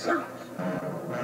Service.